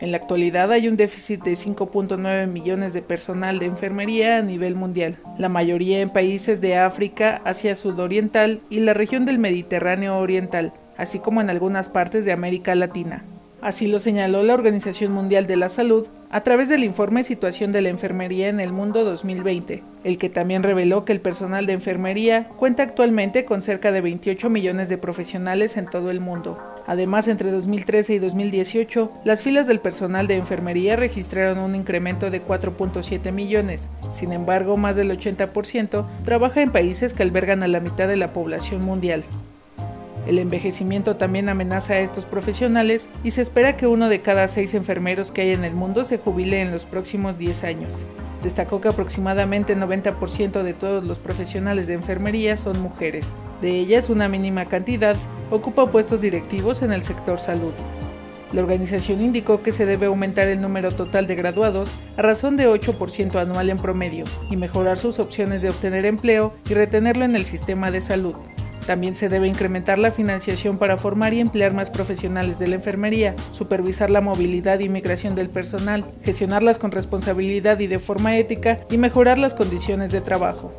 En la actualidad hay un déficit de 5.9 millones de personal de enfermería a nivel mundial, la mayoría en países de África, Asia Sudoriental y la región del Mediterráneo Oriental, así como en algunas partes de América Latina. Así lo señaló la Organización Mundial de la Salud a través del informe Situación de la Enfermería en el Mundo 2020, el que también reveló que el personal de enfermería cuenta actualmente con cerca de 28 millones de profesionales en todo el mundo. Además, entre 2013 y 2018, las filas del personal de enfermería registraron un incremento de 4.7 millones. Sin embargo, más del 80% trabaja en países que albergan a la mitad de la población mundial. El envejecimiento también amenaza a estos profesionales y se espera que uno de cada seis enfermeros que hay en el mundo se jubile en los próximos 10 años. Destacó que aproximadamente 90% de todos los profesionales de enfermería son mujeres. De ellas, una mínima cantidad ocupa puestos directivos en el sector salud. La organización indicó que se debe aumentar el número total de graduados a razón de 8% anual en promedio y mejorar sus opciones de obtener empleo y retenerlo en el sistema de salud. También se debe incrementar la financiación para formar y emplear más profesionales de la enfermería, supervisar la movilidad y migración del personal, gestionarlas con responsabilidad y de forma ética y mejorar las condiciones de trabajo.